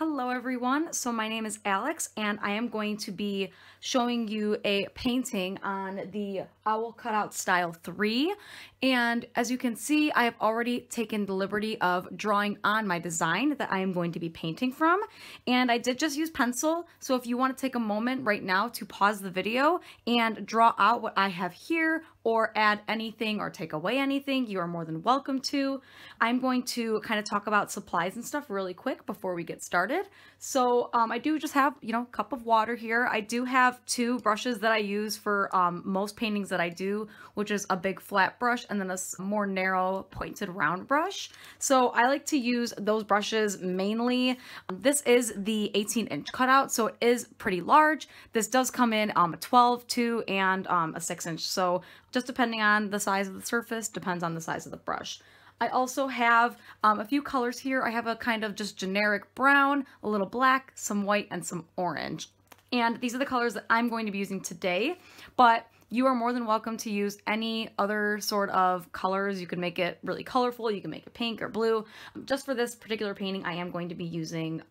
Hello everyone, so my name is Alex and I am going to be showing you a painting on the Owl Cutout Style 3 and as you can see I have already taken the liberty of drawing on my design that I am going to be painting from. And I did just use pencil. So if you want to take a moment right now to pause the video and draw out what I have here or add anything or take away anything you are more than welcome to. I'm going to kind of talk about supplies and stuff really quick before we get started. So um, I do just have, you know, a cup of water here. I do have two brushes that I use for um, most paintings that I do, which is a big flat brush and then a more narrow pointed round brush. So I like to use those brushes mainly. This is the 18 inch cutout, so it is pretty large. This does come in um, a 12, 2, and um, a 6 inch. So just depending on the size of the surface, depends on the size of the brush. I also have um, a few colors here. I have a kind of just generic brown, a little black, some white, and some orange. And these are the colors that I'm going to be using today, but you are more than welcome to use any other sort of colors. You can make it really colorful. You can make it pink or blue. Just for this particular painting, I am going to be using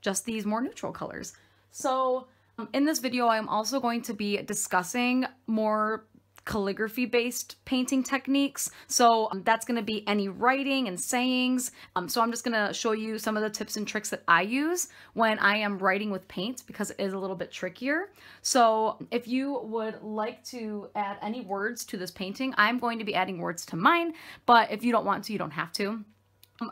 just these more neutral colors. So um, in this video, I'm also going to be discussing more calligraphy based painting techniques. So um, that's going to be any writing and sayings. Um, so I'm just going to show you some of the tips and tricks that I use when I am writing with paint because it is a little bit trickier. So if you would like to add any words to this painting, I'm going to be adding words to mine, but if you don't want to, you don't have to.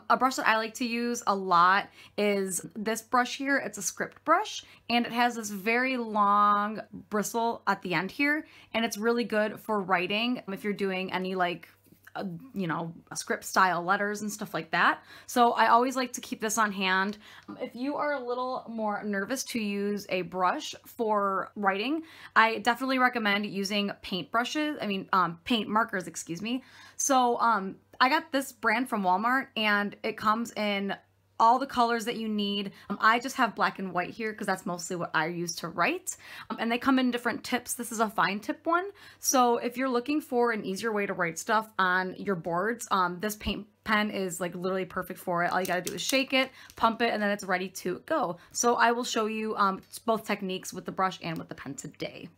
A brush that I like to use a lot is this brush here. It's a script brush and it has this very long bristle at the end here and it's really good for writing if you're doing any like uh, you know, script style letters and stuff like that. So I always like to keep this on hand. If you are a little more nervous to use a brush for writing, I definitely recommend using paint brushes, I mean, um, paint markers, excuse me. So um, I got this brand from Walmart and it comes in all the colors that you need. Um, I just have black and white here because that's mostly what I use to write. Um, and they come in different tips. This is a fine tip one. So if you're looking for an easier way to write stuff on your boards, um, this paint pen is like literally perfect for it. All you gotta do is shake it, pump it, and then it's ready to go. So I will show you um, both techniques with the brush and with the pen today.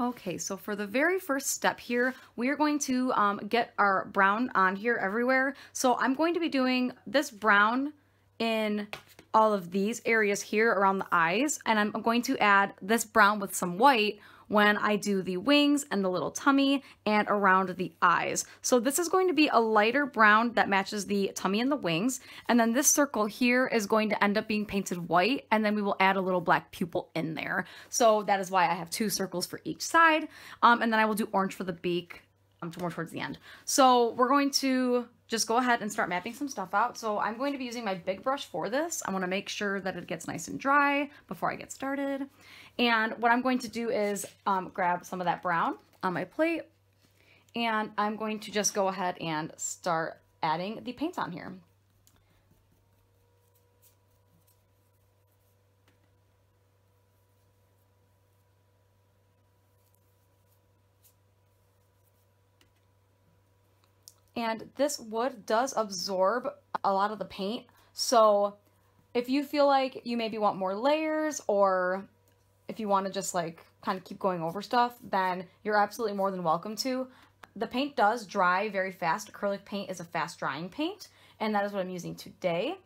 Okay, so for the very first step here, we are going to um, get our brown on here everywhere. So I'm going to be doing this brown in all of these areas here around the eyes, and I'm going to add this brown with some white when I do the wings and the little tummy and around the eyes. So this is going to be a lighter brown that matches the tummy and the wings. And then this circle here is going to end up being painted white and then we will add a little black pupil in there. So that is why I have two circles for each side. Um, and then I will do orange for the beak um, more towards the end. So we're going to just go ahead and start mapping some stuff out. So I'm going to be using my big brush for this. I want to make sure that it gets nice and dry before I get started. And what I'm going to do is um, grab some of that brown on my plate and I'm going to just go ahead and start adding the paint on here. And this wood does absorb a lot of the paint. So if you feel like you maybe want more layers or if you want to just like kind of keep going over stuff, then you're absolutely more than welcome to. The paint does dry very fast. Acrylic paint is a fast drying paint, and that is what I'm using today.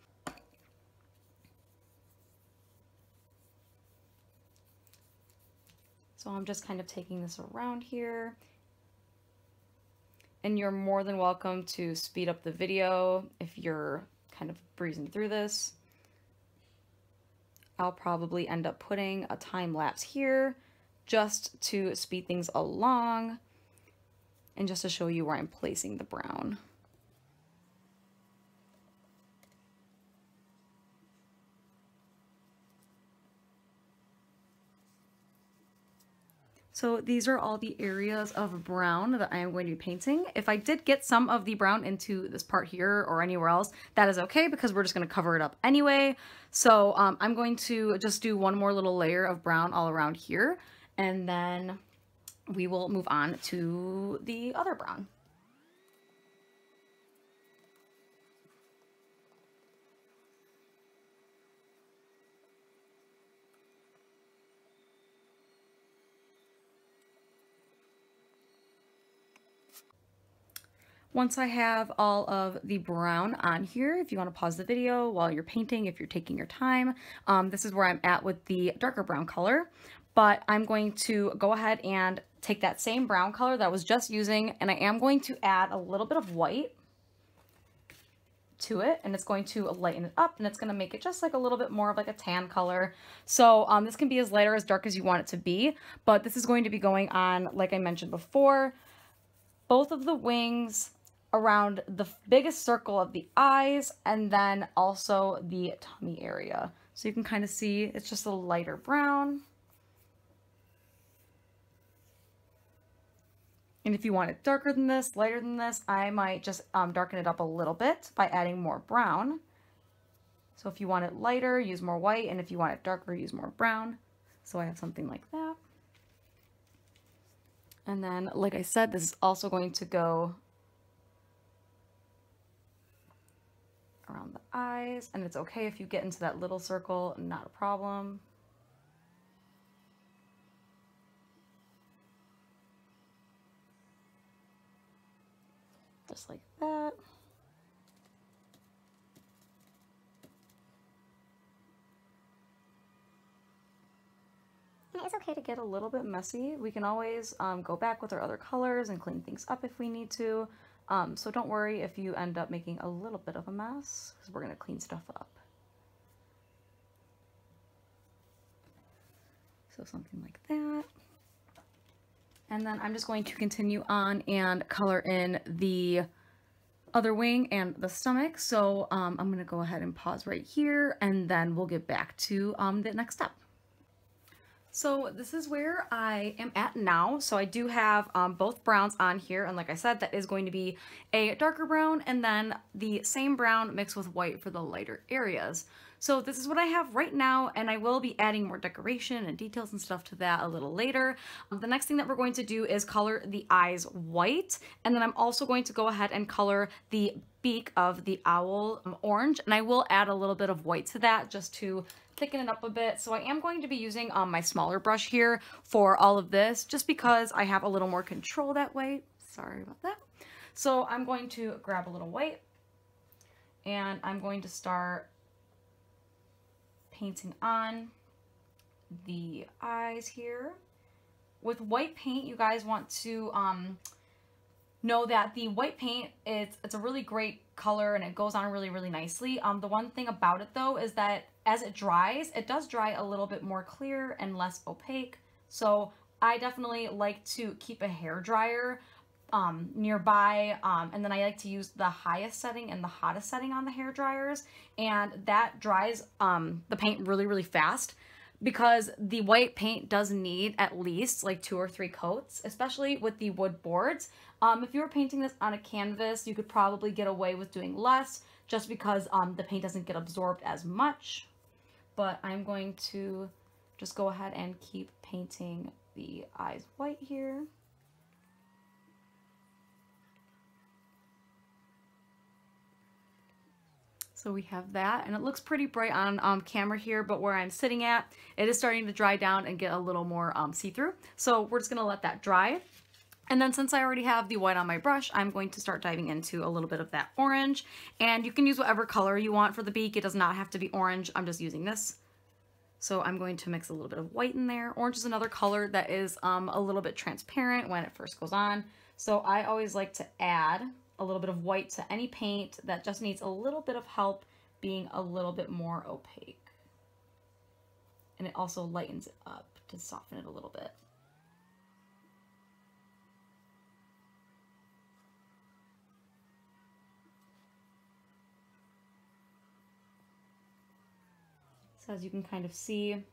So I'm just kind of taking this around here. And you're more than welcome to speed up the video if you're kind of breezing through this. I'll probably end up putting a time lapse here just to speed things along and just to show you where I'm placing the brown. So these are all the areas of brown that I am going to be painting. If I did get some of the brown into this part here or anywhere else, that is okay because we're just going to cover it up anyway. So um, I'm going to just do one more little layer of brown all around here and then we will move on to the other brown. Once I have all of the brown on here, if you want to pause the video while you're painting, if you're taking your time, um, this is where I'm at with the darker brown color. But I'm going to go ahead and take that same brown color that I was just using, and I am going to add a little bit of white to it and it's going to lighten it up and it's going to make it just like a little bit more of like a tan color. So um, this can be as light or as dark as you want it to be, but this is going to be going on, like I mentioned before, both of the wings around the biggest circle of the eyes and then also the tummy area. So you can kind of see it's just a lighter brown. And if you want it darker than this, lighter than this, I might just um, darken it up a little bit by adding more brown. So if you want it lighter, use more white, and if you want it darker, use more brown. So I have something like that. And then, like I said, this is also going to go around the eyes, and it's okay if you get into that little circle, not a problem. just like that. it's okay to get a little bit messy. We can always um, go back with our other colors and clean things up if we need to. Um, so don't worry if you end up making a little bit of a mess, because we're going to clean stuff up. So something like that. And then I'm just going to continue on and color in the other wing and the stomach. So um, I'm going to go ahead and pause right here and then we'll get back to um, the next step. So this is where I am at now. So I do have um, both browns on here. And like I said, that is going to be a darker brown and then the same brown mixed with white for the lighter areas. So this is what I have right now, and I will be adding more decoration and details and stuff to that a little later. Um, the next thing that we're going to do is color the eyes white, and then I'm also going to go ahead and color the beak of the owl um, orange, and I will add a little bit of white to that just to thicken it up a bit. So I am going to be using um, my smaller brush here for all of this, just because I have a little more control that way. Sorry about that. So I'm going to grab a little white, and I'm going to start painting on the eyes here. With white paint, you guys want to um, know that the white paint, it's, it's a really great color and it goes on really, really nicely. Um, the one thing about it though is that as it dries, it does dry a little bit more clear and less opaque. So I definitely like to keep a hair dryer um, nearby. Um, and then I like to use the highest setting and the hottest setting on the hair dryers. And that dries um, the paint really, really fast because the white paint does need at least like two or three coats, especially with the wood boards. Um, if you were painting this on a canvas, you could probably get away with doing less just because um, the paint doesn't get absorbed as much. But I'm going to just go ahead and keep painting the eyes white here. So we have that, and it looks pretty bright on um, camera here, but where I'm sitting at, it is starting to dry down and get a little more um, see-through. So we're just gonna let that dry. And then since I already have the white on my brush, I'm going to start diving into a little bit of that orange. And you can use whatever color you want for the beak. It does not have to be orange. I'm just using this. So I'm going to mix a little bit of white in there. Orange is another color that is um, a little bit transparent when it first goes on. So I always like to add a little bit of white to any paint that just needs a little bit of help being a little bit more opaque. And it also lightens it up to soften it a little bit. So as you can kind of see, it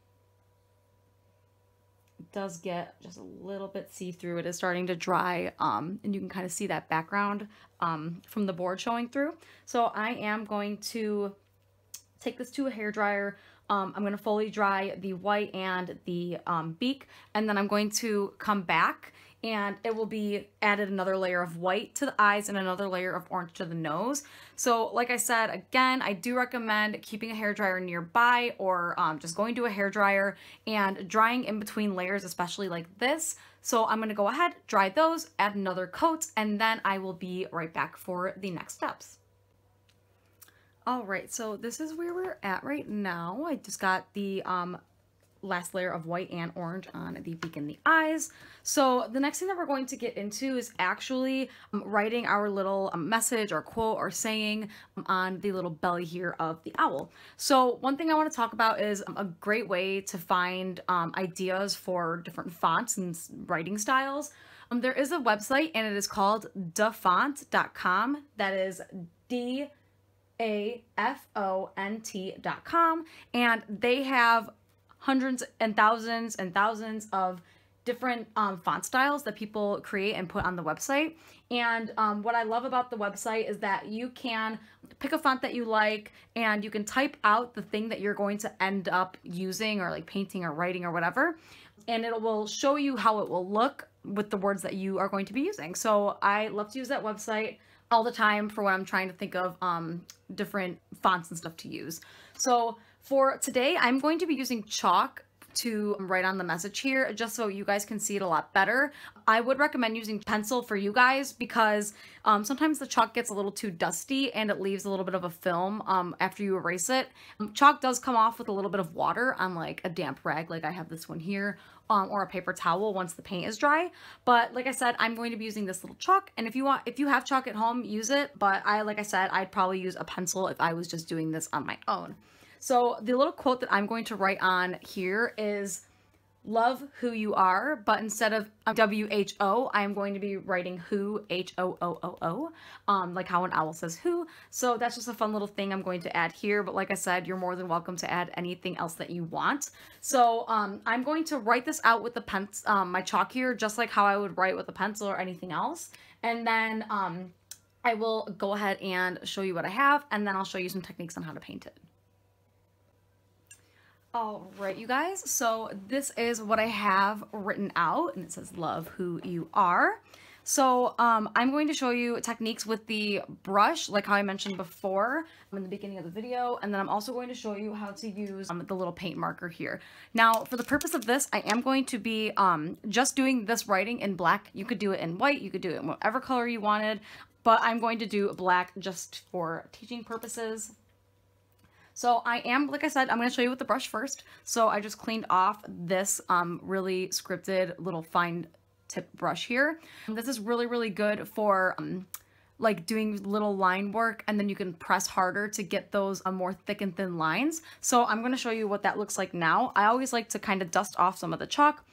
does get just a little bit see-through. It is starting to dry um, and you can kind of see that background um, from the board showing through. So I am going to take this to a hair dryer. Um, I'm going to fully dry the white and the um, beak and then I'm going to come back and it will be added another layer of white to the eyes and another layer of orange to the nose. So like I said, again, I do recommend keeping a hair dryer nearby or um, just going to a hair dryer and drying in between layers, especially like this. So I'm gonna go ahead, dry those, add another coat, and then I will be right back for the next steps. All right, so this is where we're at right now. I just got the um, last layer of white and orange on the beak and the eyes. So the next thing that we're going to get into is actually um, writing our little um, message or quote or saying um, on the little belly here of the owl. So one thing I want to talk about is a great way to find um, ideas for different fonts and writing styles. Um, there is a website and it is called dafont.com. That is D A F O N T.com. And they have hundreds and thousands and thousands of different um, font styles that people create and put on the website. And um, what I love about the website is that you can pick a font that you like and you can type out the thing that you're going to end up using or like painting or writing or whatever. And it will show you how it will look with the words that you are going to be using. So I love to use that website all the time for when I'm trying to think of um, different fonts and stuff to use. So for today, I'm going to be using chalk to write on the message here just so you guys can see it a lot better. I would recommend using pencil for you guys because um, sometimes the chalk gets a little too dusty and it leaves a little bit of a film um, after you erase it. Um, chalk does come off with a little bit of water on like a damp rag like I have this one here um, or a paper towel once the paint is dry. But like I said, I'm going to be using this little chalk and if you want, if you have chalk at home, use it. But I, like I said, I'd probably use a pencil if I was just doing this on my own. So the little quote that I'm going to write on here is love who you are, but instead of W-H-O, I'm going to be writing who, H-O-O-O-O, um, like how an owl says who. So that's just a fun little thing I'm going to add here. But like I said, you're more than welcome to add anything else that you want. So um, I'm going to write this out with the pen, um, my chalk here, just like how I would write with a pencil or anything else. And then um, I will go ahead and show you what I have, and then I'll show you some techniques on how to paint it. All right, you guys, so this is what I have written out, and it says love who you are. So um, I'm going to show you techniques with the brush, like how I mentioned before in the beginning of the video, and then I'm also going to show you how to use um, the little paint marker here. Now, for the purpose of this, I am going to be um, just doing this writing in black. You could do it in white, you could do it in whatever color you wanted, but I'm going to do black just for teaching purposes. So I am, like I said, I'm going to show you with the brush first. So I just cleaned off this um, really scripted little fine tip brush here. This is really, really good for um, like doing little line work and then you can press harder to get those uh, more thick and thin lines. So I'm going to show you what that looks like now. I always like to kind of dust off some of the chalk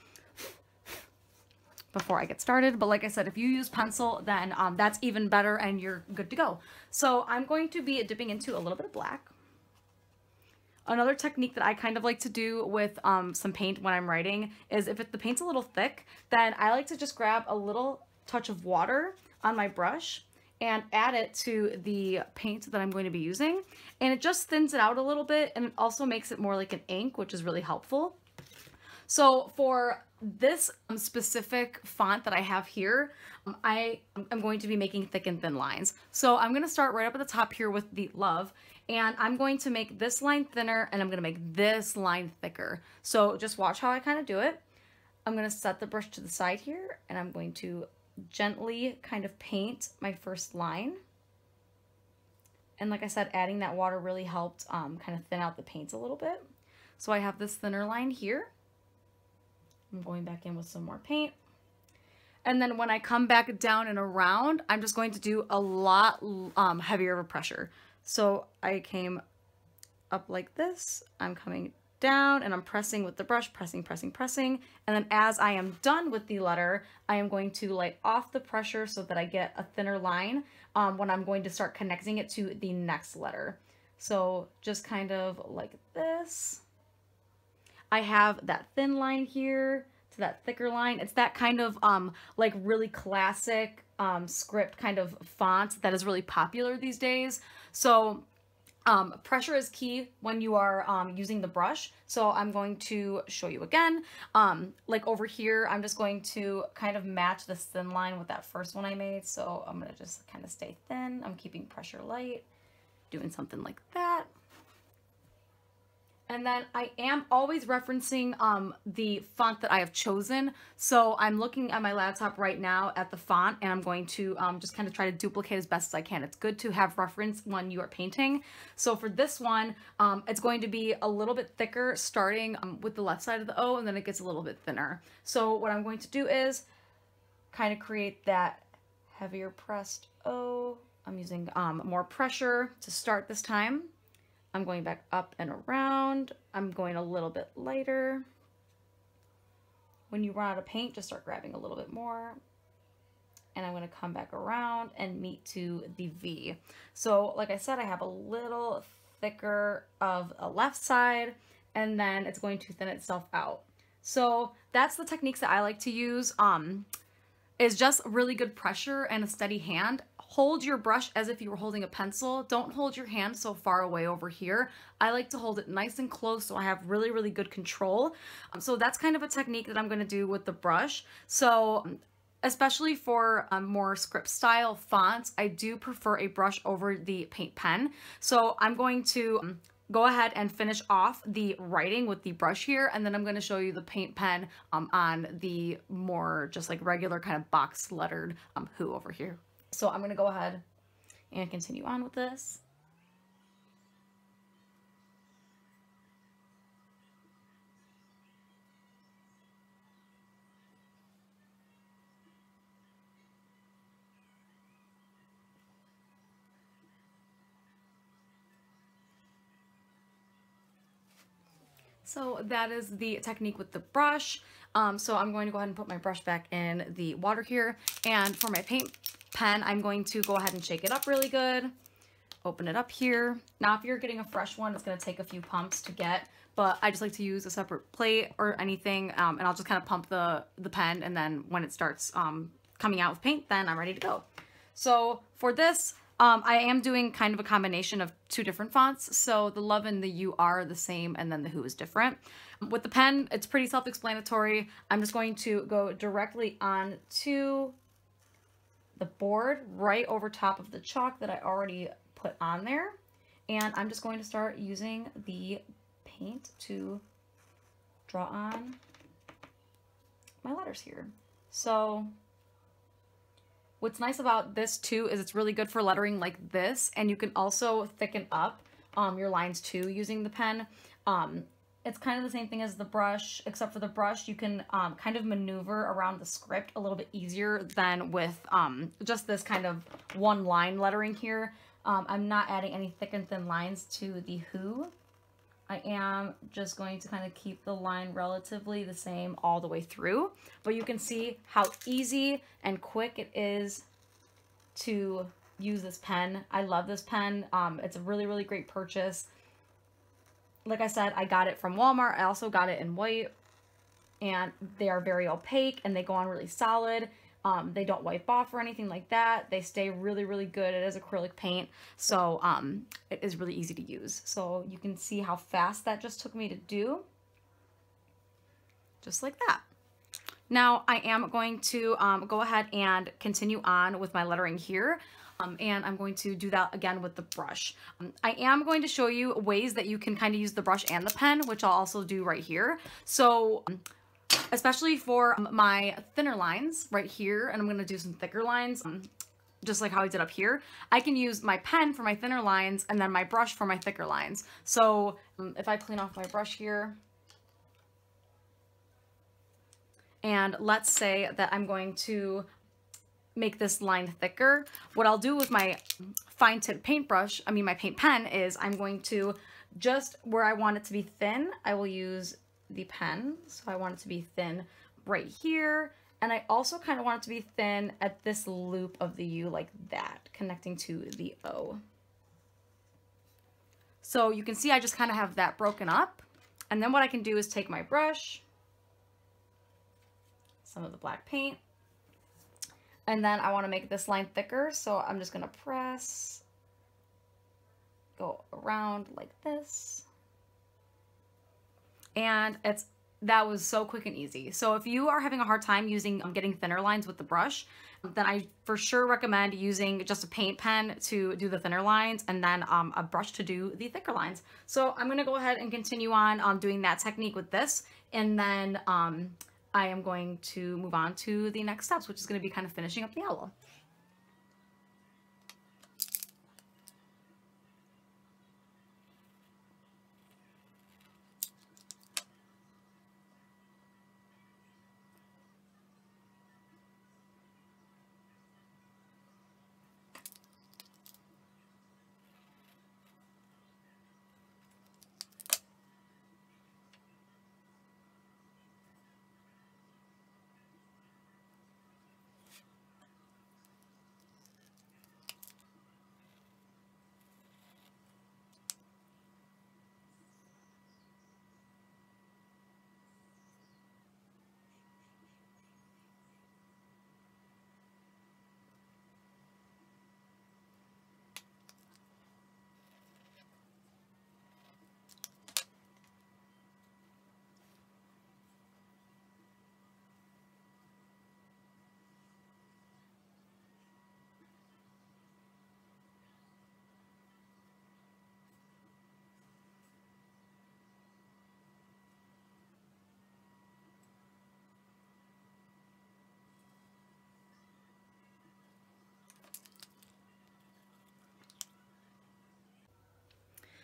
before I get started. But like I said, if you use pencil, then um, that's even better and you're good to go. So I'm going to be dipping into a little bit of black. Another technique that I kind of like to do with um, some paint when I'm writing is if it, the paint's a little thick, then I like to just grab a little touch of water on my brush and add it to the paint that I'm going to be using. And it just thins it out a little bit and it also makes it more like an ink, which is really helpful. So for this um, specific font that I have here, um, I am going to be making thick and thin lines. So I'm going to start right up at the top here with the love and I'm going to make this line thinner and I'm going to make this line thicker. So just watch how I kind of do it. I'm going to set the brush to the side here and I'm going to gently kind of paint my first line. And like I said, adding that water really helped um, kind of thin out the paint a little bit. So I have this thinner line here. I'm going back in with some more paint. And then when I come back down and around, I'm just going to do a lot um, heavier of a pressure. So I came up like this, I'm coming down and I'm pressing with the brush, pressing, pressing, pressing. And then as I am done with the letter, I am going to light off the pressure so that I get a thinner line um, when I'm going to start connecting it to the next letter. So just kind of like this. I have that thin line here to that thicker line. It's that kind of um, like really classic um, script kind of font that is really popular these days. So Um, pressure is key when you are um, using the brush. So I'm going to show you again. Um, like over here, I'm just going to kind of match this thin line with that first one I made. So I'm to just kind of stay thin. I'm keeping pressure light, doing something like that. And then I am always referencing um, the font that I have chosen. So I'm looking at my laptop right now at the font and I'm going to um, just kind of try to duplicate as best as I can. It's good to have reference when you are painting. So for this one, um, it's going to be a little bit thicker starting um, with the left side of the O and then it gets a little bit thinner. So what I'm going to do is kind of create that heavier pressed O. I'm using um, more pressure to start this time. I'm going back up and around. I'm going a little bit lighter. When you run out of paint, just start grabbing a little bit more. And I'm going to come back around and meet to the V. So like I said, I have a little thicker of a left side and then it's going to thin itself out. So that's the techniques that I like to use. Um, is just really good pressure and a steady hand hold your brush as if you were holding a pencil. Don't hold your hand so far away over here. I like to hold it nice and close so I have really, really good control. Um, so that's kind of a technique that I'm going to do with the brush. So especially for um, more script style fonts, I do prefer a brush over the paint pen. So I'm going to um, go ahead and finish off the writing with the brush here and then I'm going to show you the paint pen um, on the more just like regular kind of box lettered um, who over here. So I'm going to go ahead and continue on with this. So that is the technique with the brush. Um, so I'm going to go ahead and put my brush back in the water here. And for my paint pen, I'm going to go ahead and shake it up really good. Open it up here. Now, if you're getting a fresh one, it's going to take a few pumps to get, but I just like to use a separate plate or anything, um, and I'll just kind of pump the, the pen, and then when it starts um, coming out with paint, then I'm ready to go. So for this, um, I am doing kind of a combination of two different fonts. So the love and the you are the same and then the who is different. With the pen, it's pretty self-explanatory. I'm just going to go directly on to the board right over top of the chalk that I already put on there. And I'm just going to start using the paint to draw on my letters here. So what's nice about this too is it's really good for lettering like this and you can also thicken up um, your lines too using the pen. Um, it's kind of the same thing as the brush, except for the brush, you can um, kind of maneuver around the script a little bit easier than with um, just this kind of one line lettering here. Um, I'm not adding any thick and thin lines to the who. I am just going to kind of keep the line relatively the same all the way through, but you can see how easy and quick it is to use this pen. I love this pen. Um, it's a really, really great purchase like I said, I got it from Walmart. I also got it in white and they are very opaque and they go on really solid. Um, they don't wipe off or anything like that. They stay really, really good. It is acrylic paint, so um, it is really easy to use. So you can see how fast that just took me to do. Just like that. Now I am going to um, go ahead and continue on with my lettering here. Um, and I'm going to do that again with the brush. Um, I am going to show you ways that you can kind of use the brush and the pen, which I'll also do right here. So um, especially for um, my thinner lines right here, and I'm going to do some thicker lines, um, just like how I did up here, I can use my pen for my thinner lines and then my brush for my thicker lines. So um, if I clean off my brush here, and let's say that I'm going to make this line thicker. What I'll do with my fine tip paintbrush, I mean my paint pen, is I'm going to just where I want it to be thin, I will use the pen. So I want it to be thin right here. And I also kind of want it to be thin at this loop of the U like that, connecting to the O. So you can see I just kind of have that broken up. And then what I can do is take my brush, some of the black paint, and then I want to make this line thicker, so I'm just going to press, go around like this. And it's that was so quick and easy. So if you are having a hard time using um, getting thinner lines with the brush, then I for sure recommend using just a paint pen to do the thinner lines and then um, a brush to do the thicker lines. So I'm gonna go ahead and continue on um, doing that technique with this and then um, I am going to move on to the next steps, which is gonna be kind of finishing up the owl.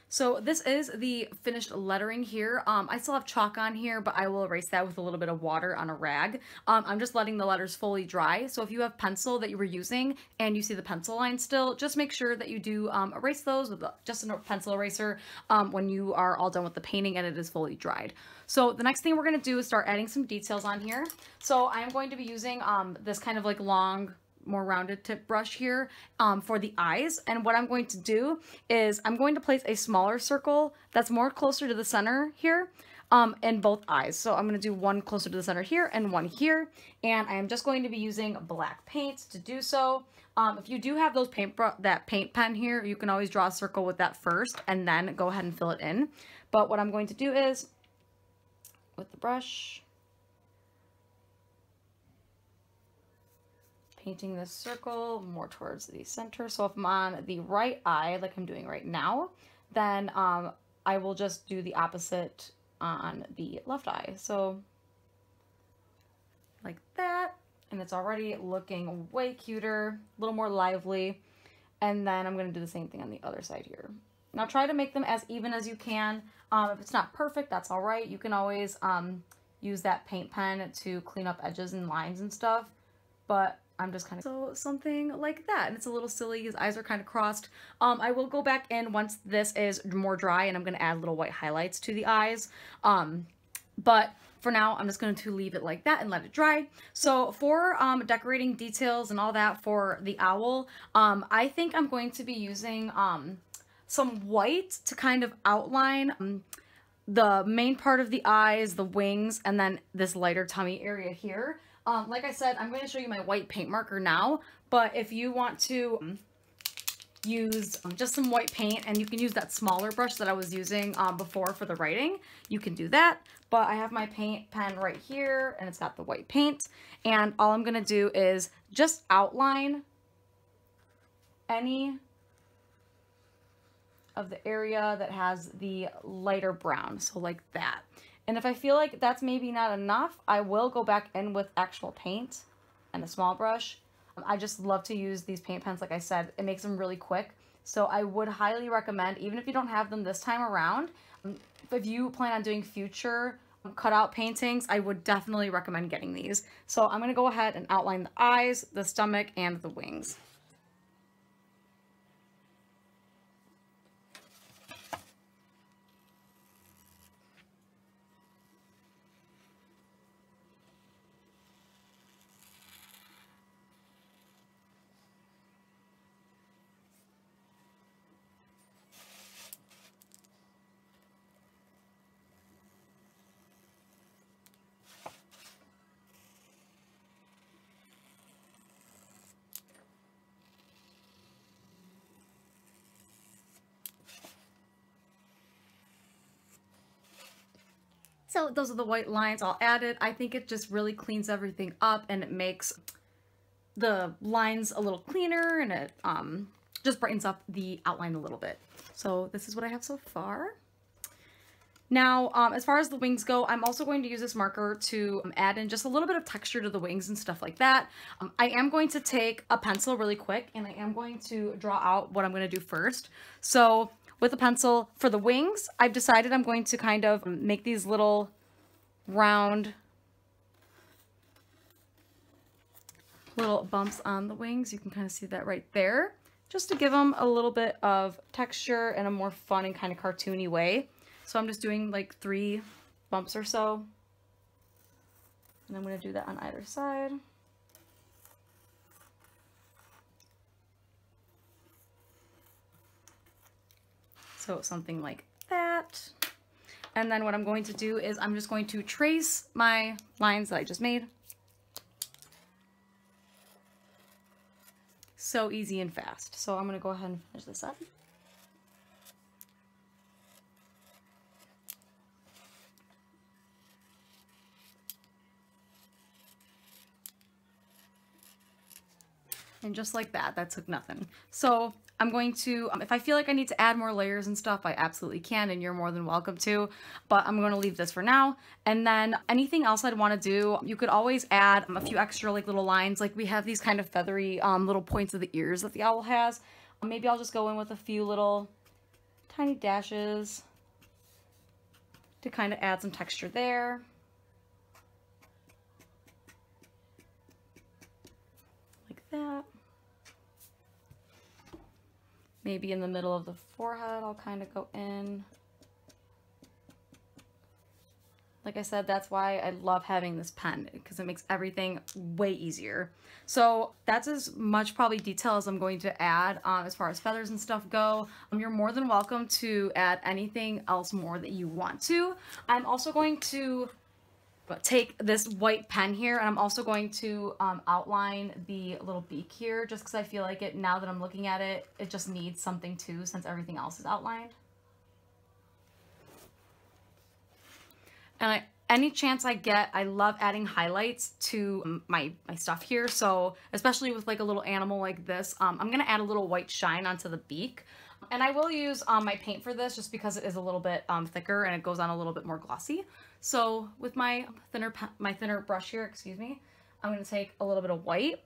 So this is the finished lettering here. Um, I still have chalk on here, but I will erase that with a little bit of water on a rag. Um, I'm just letting the letters fully dry. So if you have pencil that you were using and you see the pencil line still, just make sure that you do um, erase those with just a pencil eraser um, when you are all done with the painting and it is fully dried. So the next thing we're going to do is start adding some details on here. So I am going to be using um, this kind of like long more rounded tip brush here um, for the eyes. And what I'm going to do is I'm going to place a smaller circle that's more closer to the center here um, in both eyes. So I'm going to do one closer to the center here and one here. And I am just going to be using black paint to do so. Um, if you do have those paint that paint pen here, you can always draw a circle with that first and then go ahead and fill it in. But what I'm going to do is with the brush, painting this circle more towards the center. So if I'm on the right eye, like I'm doing right now, then um, I will just do the opposite on the left eye. So like that. And it's already looking way cuter, a little more lively. And then I'm to do the same thing on the other side here. Now try to make them as even as you can. Um, if it's not perfect, that's all right. You can always um, use that paint pen to clean up edges and lines and stuff. But I'm just kind of so something like that and it's a little silly his eyes are kind of crossed. Um I will go back in once this is more dry and I'm gonna add little white highlights to the eyes. Um but for now I'm just going to leave it like that and let it dry. So for um decorating details and all that for the owl um I think I'm going to be using um some white to kind of outline um, the main part of the eyes, the wings, and then this lighter tummy area here. Um, like I said, I'm going to show you my white paint marker now, but if you want to use um, just some white paint and you can use that smaller brush that I was using um, before for the writing, you can do that. But I have my paint pen right here and it's got the white paint. And all I'm going to do is just outline any of the area that has the lighter brown. So like that. And if I feel like that's maybe not enough, I will go back in with actual paint and a small brush. I just love to use these paint pens, like I said. It makes them really quick. So I would highly recommend, even if you don't have them this time around, um, if you plan on doing future um, cutout paintings, I would definitely recommend getting these. So I'm to go ahead and outline the eyes, the stomach, and the wings. So those are the white lines I'll add it. I think it just really cleans everything up and it makes the lines a little cleaner and it um, just brightens up the outline a little bit. So this is what I have so far. Now, um, as far as the wings go, I'm also going to use this marker to um, add in just a little bit of texture to the wings and stuff like that. Um, I am going to take a pencil really quick and I am going to draw out what I'm going to do first. So with a pencil for the wings, I've decided I'm going to kind of make these little round little bumps on the wings. You can kind of see that right there, just to give them a little bit of texture in a more fun and kind of cartoony way. So I'm just doing like three bumps or so. And I'm going to do that on either side. So something like that. And then what I'm going to do is I'm just going to trace my lines that I just made. So easy and fast. So I'm going to go ahead and finish this up. And just like that, that took nothing. So I'm going to, um, if I feel like I need to add more layers and stuff, I absolutely can, and you're more than welcome to, but I'm going to leave this for now. And then anything else I'd want to do, you could always add um, a few extra like little lines. Like we have these kind of feathery um, little points of the ears that the owl has. Maybe I'll just go in with a few little tiny dashes to kind of add some texture there. Like that. Maybe in the middle of the forehead, I'll kind of go in. Like I said, that's why I love having this pen because it makes everything way easier. So that's as much probably detail as I'm going to add um, as far as feathers and stuff go. Um, you're more than welcome to add anything else more that you want to. I'm also going to take this white pen here and I'm also going to um, outline the little beak here just because I feel like it now that I'm looking at it it just needs something too since everything else is outlined. And I any chance I get I love adding highlights to my my stuff here. So especially with like a little animal like this um, I'm gonna add a little white shine onto the beak and I will use um, my paint for this just because it is a little bit um, thicker and it goes on a little bit more glossy. So with my thinner my thinner brush here, excuse me, I'm going to take a little bit of white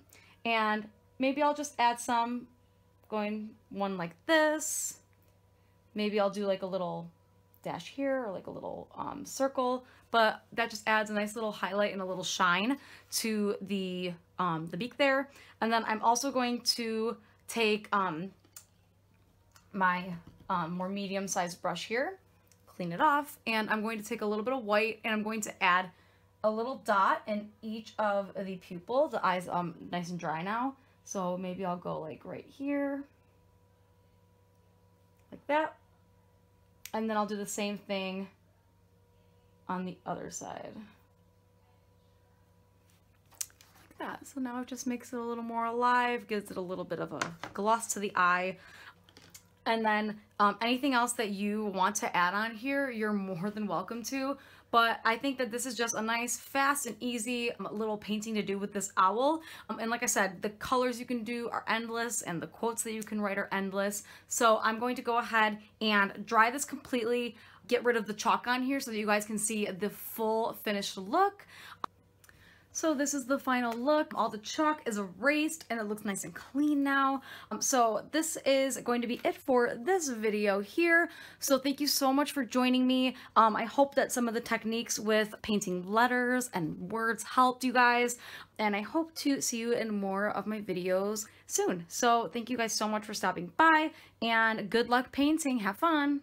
and maybe I'll just add some going one like this. Maybe I'll do like a little dash here or like a little um, circle, but that just adds a nice little highlight and a little shine to the, um, the beak there. And then I'm also going to take um, my um, more medium-sized brush here, clean it off, and I'm going to take a little bit of white and I'm going to add a little dot in each of the pupil. The eye's um, nice and dry now, so maybe I'll go like right here, like that. And then I'll do the same thing on the other side. Like that. So now it just makes it a little more alive, gives it a little bit of a gloss to the eye. And then um, anything else that you want to add on here, you're more than welcome to. But I think that this is just a nice, fast and easy um, little painting to do with this owl. Um, and like I said, the colors you can do are endless and the quotes that you can write are endless. So I'm going to go ahead and dry this completely, get rid of the chalk on here so that you guys can see the full finished look. So this is the final look. All the chalk is erased and it looks nice and clean now. Um, so this is going to be it for this video here. So thank you so much for joining me. Um, I hope that some of the techniques with painting letters and words helped you guys. And I hope to see you in more of my videos soon. So thank you guys so much for stopping by and good luck painting. Have fun.